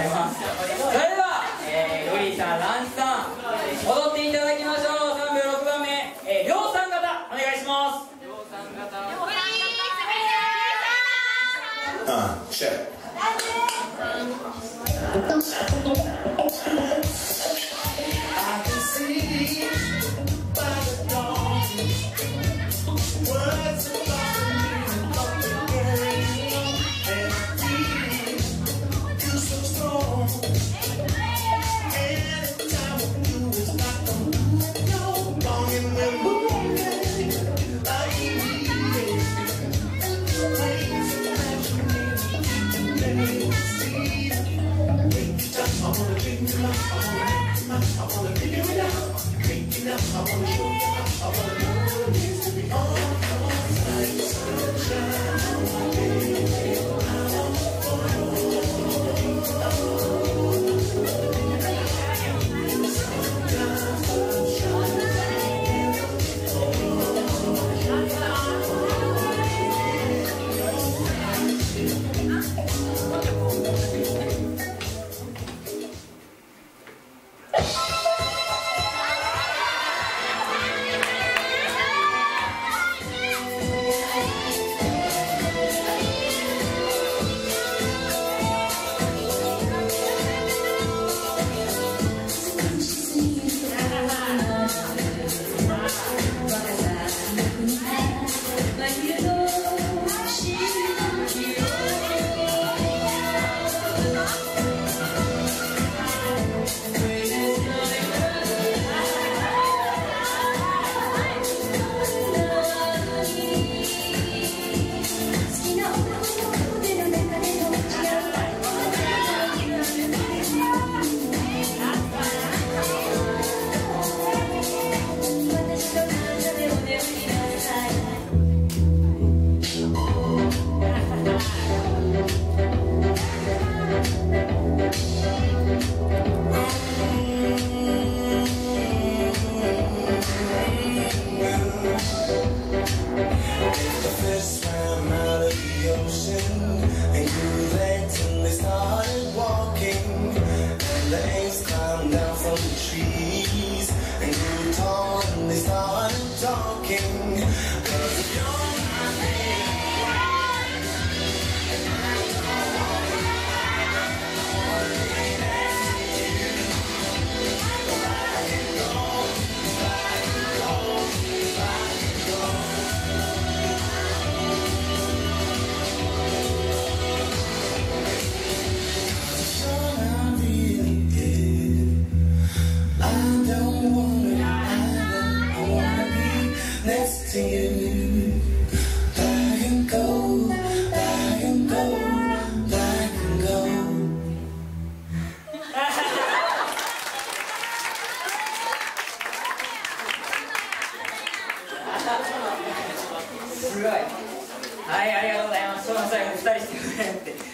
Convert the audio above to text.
ざいますそれでは、えー、グリさんランチさん踊っていただきましょう。3秒6番目、えー、りょうさん方。お願いします。さん方ん、チェ。trees and grew tall and they started talking. はいありがとうございます。その最後人してくれって。